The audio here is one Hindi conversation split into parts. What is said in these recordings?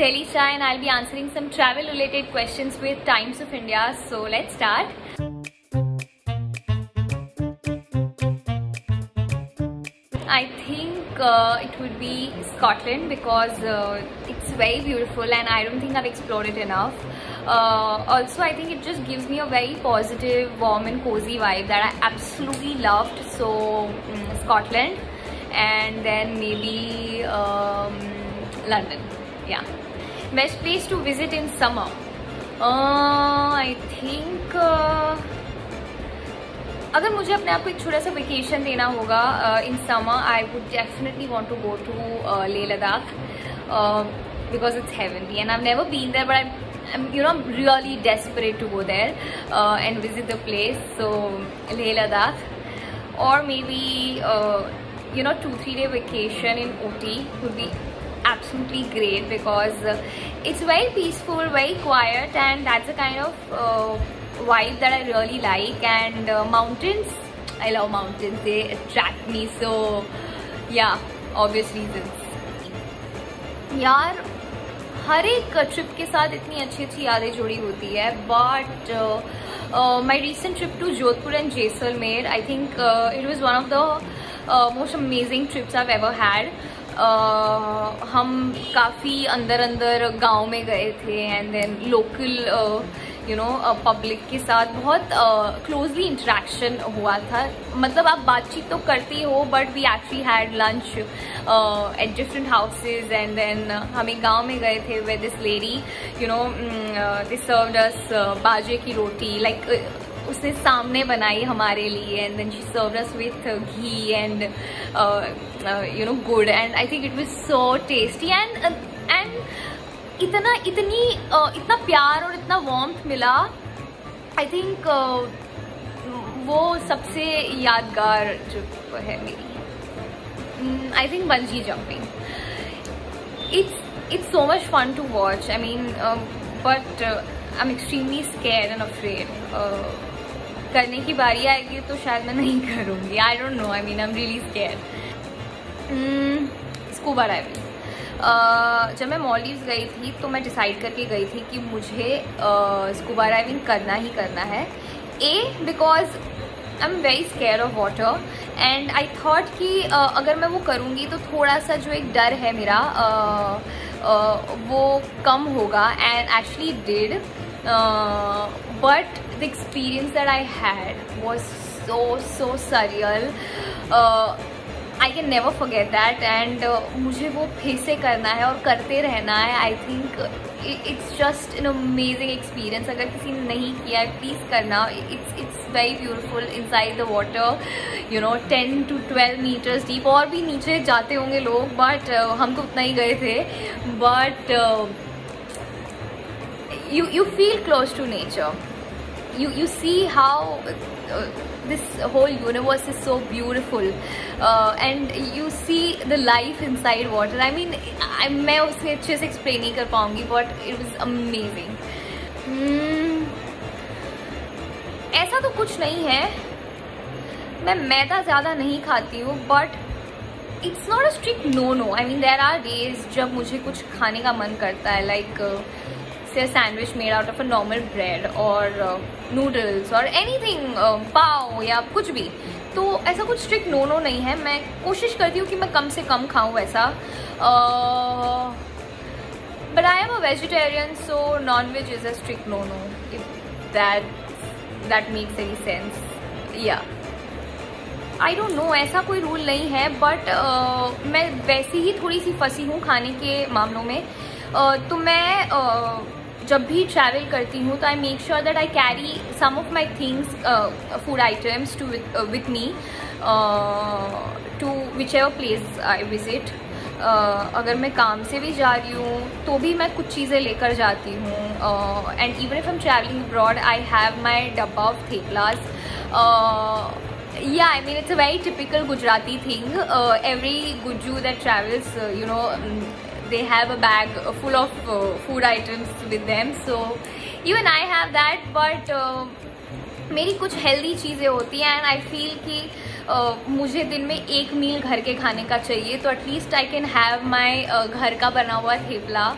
Delhi Shah and I'll be answering some travel related questions with Times of India. So let's start. I think uh, it would be Scotland because uh, it's very beautiful and I don't think I've explored it enough. Uh, also, I think it just gives me a very positive, warm and cozy vibe that I absolutely loved. So, um, Scotland and then maybe um, London. Yeah. Best place to visit in summer? Uh, I think... Uh, अगर मुझे अपने आप को एक छोटा सा वेकेशन देना होगा in summer I would definitely want to go to Leh Ladakh because it's heavenly and I never been there but I you know, I'm really desperate to go there uh, and visit the place. So, Leh Ladakh, or maybe uh, you know, two three day vacation in Ooty would be absolutely great because uh, it's very peaceful, very quiet, and that's the kind of uh, vibe that I really like and uh, mountains I love mountains they attract me so yeah obvious reasons यार हर एक ट्रिप के साथ इतनी अच्छी अच्छी यादें जुड़ी होती है but my recent trip to Jodhpur and Jaisalmer I think it was one of the most amazing trips I ever had हम काफ़ी अंदर अंदर गाँव में गए थे and then local you know public के साथ बहुत क्लोजली uh, इंट्रैक्शन हुआ था। मतलब आप बातचीत तो करती हो but we actually had lunch at different houses and then हमें गाँव में गए थे with this lady you know this serve us बाजे की रोटी लाइक like, उसने सामने बनाई हमारे लिए and then she serve us with ghee and you know gur and I think it was so tasty and and इतना इतनी uh, इतना प्यार और इतना वार्मथ मिला आई थिंक uh, वो सबसे यादगार जो है मेरी। I think bungee jumping it's it's so much fun to watch I mean but I am extremely scare and afraid करने की बारी आएगी तो शायद मैं नहीं करूँगी। I don't know I mean I am really scare scuba diving जब मैं मॉलडीव्स गई थी तो मैं डिसाइड करके गई थी कि मुझे स्कूबा uh, डाइविंग करना ही करना है। ए because I am very scare of water and I thought कि uh, अगर मैं वो करूँगी तो थोड़ा सा जो एक डर है मेरा uh, uh, वो कम होगा and actually did but the experience that I had was so so surreal I can never forget that and मुझे वो फिर से करना है और करते रहना है. I think it's just an amazing experience अगर किसी ने नहीं किया है प्लीज़ करना. It's it's very beautiful inside the water you know ten to twelve metres deep और भी नीचे जाते होंगे लोग बट uh, हम तो उतना ही गए थे. But you you feel close to nature you you see how uh, this whole universe is so beautiful uh, and you see the life inside water. I mean I, मैं उसे अच्छे से एक्सप्लेन नहीं कर पाऊँगी बट इट वॉज़ अमेजिंग ऐसा तो कुछ नहीं है। मैं मैदा ज़्यादा नहीं खाती हूँ but it's not a strict no no I mean there are days जब मुझे कुछ खाने का मन करता है like like, uh, say a sandwich made out of a normal bread or uh, noodles or anything uh, या कुछ भी। तो ऐसा कुछ स्ट्रिक्ट नो नो नहीं है। मैं कोशिश करती हूँ कि मैं कम से कम खाऊँ वैसा but I am a vegetarian so non veg is a strict no no if that that makes any sense yeah I don't no ऐसा कोई रूल नहीं है बट uh, मैं वैसे ही थोड़ी सी फंसी हूँ खाने के मामलों में। Uh, तो मैं uh, जब भी ट्रैवल करती हूँ तो I make sure that I carry some of my things food items to with me to whichever place I visit अगर मैं काम से भी जा रही हूँ तो भी मैं कुछ चीज़ें लेकर जाती हूँ। And even if am travelling abroad I have my dabba of theplas yeah i mean it's a very typical gujarati thing. Uh, every guju travels uh, you know they have a bag full of uh, food items with them. So even I have that but uh, मेरी कुछ हेल्दी चीज़ें होती हैं एंड आई फील कि मुझे दिन में एक मील घर के खाने का चाहिए तो at least I can have my घर का बना हुआ थेपला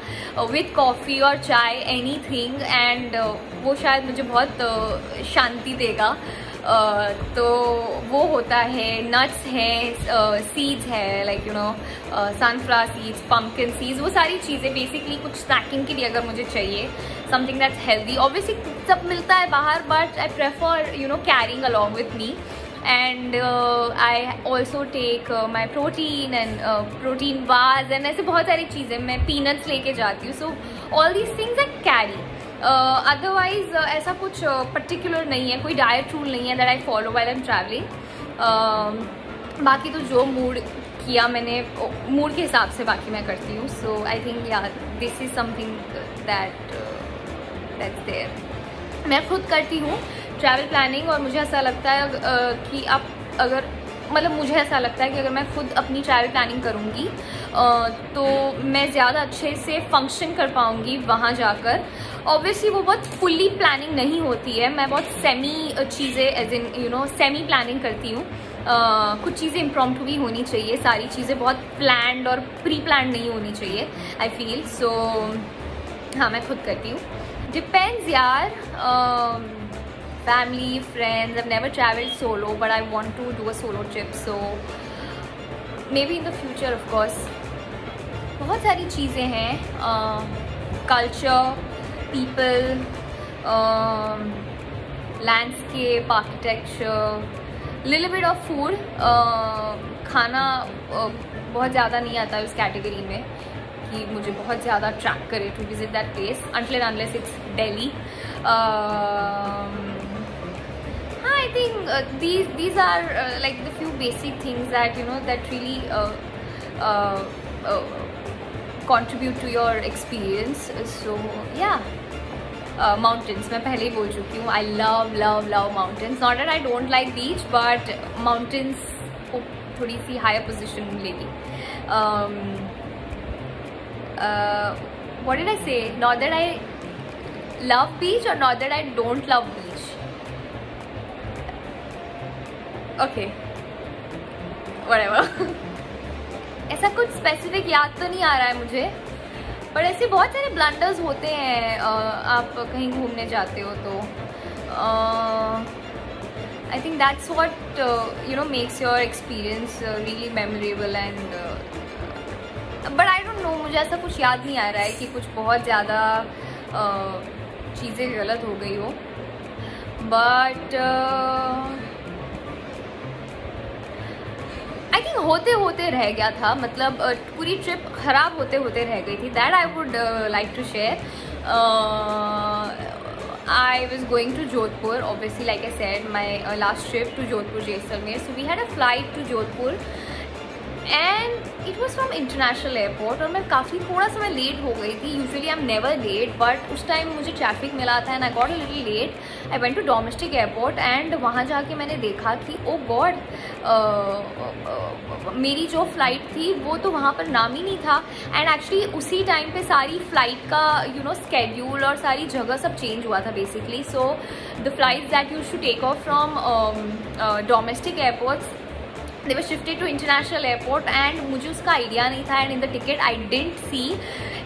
विथ कॉफ़ी और चाय एनी थिंग एंड वो शायद मुझे बहुत शांति देगा। तो वो होता है नट्स हैं सीड्स है like you know sunflower seeds pumpkin seeds वो सारी चीज़ें बेसिकली कुछ स्नैकिंग के लिए अगर मुझे चाहिए समथिंग दैट्स हेल्दी ऑब्वियसली सब मिलता है बाहर but I prefer you know carrying along with me and I also take my protein and protein bars and ऐसे बहुत सारी चीज़ें मैं पीनट्स लेके जाती हूँ. So all these things I carry otherwise uh, uh, ऐसा कुछ पर्टिकुलर uh, नहीं है कोई डाइट रूल नहीं है that I follow while am travelling बाकी तो जो मूड किया मैंने मूड के हिसाब से बाकी मैं करती हूँ. So I think yeah this is something that that's there मैं खुद करती हूँ ट्रैवल प्लानिंग और मुझे ऐसा लगता है uh, कि आप अगर मतलब मुझे ऐसा लगता है कि अगर मैं खुद अपनी ट्रैवल प्लानिंग करूँगी तो मैं ज़्यादा अच्छे से फ़ंक्शन कर पाऊँगी वहाँ जाकर। ऑब्वियसली वो बहुत फुल्ली प्लानिंग नहीं होती है। मैं बहुत सेमी चीज़ें as in you know semi planning करती हूँ। कुछ चीज़ें इम्प्रॉम्प्ट भी होनी चाहिए। सारी चीज़ें बहुत प्लान्ड और प्री प्लान नहीं होनी चाहिए आई फील सो हाँ मैं खुद करती हूँ। डिपेंड्स यार uh, family, friends. I've never traveled solo, but I want to do a solo trip. So maybe in the future, of course. बहुत सारी चीज़ें हैं culture people landscape architecture lil bit of food खाना uh, बहुत ज़्यादा नहीं आता है उस कैटेगरी में कि मुझे बहुत ज़्यादा ट्रैक करे to visit that place until unless it's daily I think uh, these these are uh, like the few basic things that you know that really uh, uh, uh contribute to your experience. So yeah. Mountains मैं पहले ही बोल चुकी हूँ I love love love mountains not at I don't like beach but mountains को थोड़ी सी हायर पोजिशन मिलेगी what did I say? Not that I love beach or not that I don't love beach. Okay ऐसा कुछ स्पेसिफिक याद तो नहीं आ रहा है मुझे पर ऐसे बहुत सारे ब्लंडर्स होते हैं आप कहीं घूमने जाते हो तो। I think that's what you know makes your experience really memorable and but I don't know मुझे ऐसा कुछ याद नहीं आ रहा है कि कुछ बहुत ज़्यादा uh, चीज़ें गलत हो गई हो। बट आई थिंक होते होते रह गया था मतलब पूरी ट्रिप खराब होते होते रह गई थी। That I would like to share I was going to Jodhpur obviously like I said my last trip to Jodhpur Jaisalmer so we had a flight to Jodhpur and it was from international airport और मैं काफ़ी थोड़ा सा मैं लेट हो गई थी। Usually I am never late but उस टाइम मुझे ट्रैफ़िक मिला था and I got little late I went to domestic airport and वहाँ जाके मैंने देखा कि ओ oh गॉड मेरी जो फ़्लाइट थी वो तो वहाँ पर नाम ही नहीं था. एंड एक्चुअली उसी टाइम पे सारी फ़्लाइट का यू नो स्केड्यूल और सारी जगह सब चेंज हुआ था basically so the flight that you should take off from domestic airports they were shifted to international airport and मुझे उसका आइडिया नहीं था and in the ticket I didn't see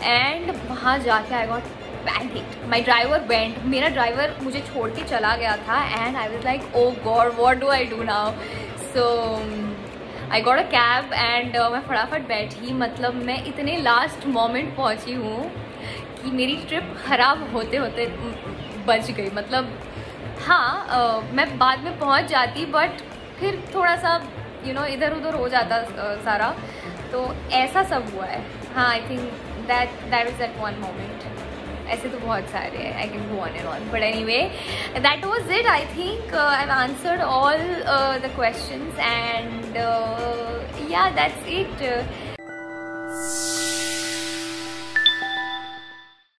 and वहाँ जाके I got bad hit my driver went मेरा ड्राइवर मुझे छोड़ के चला गया था and I was like oh God what do I do now so I got a cab and मैं फटाफट बैठी. मतलब मैं इतने लास्ट मोमेंट पहुँची हूँ कि मेरी ट्रिप ख़राब होते होते बच गई. मतलब हाँ uh, मैं बाद में पहुँच जाती बट फिर थोड़ा सा यू नो इधर उधर हो जाता सारा। तो ऐसा सब हुआ है। हाँ I think that that is that one moment ऐसे तो बहुत सारे हैं। I can go on and on but anyway that was it I think I have answered all the question and yeah that's it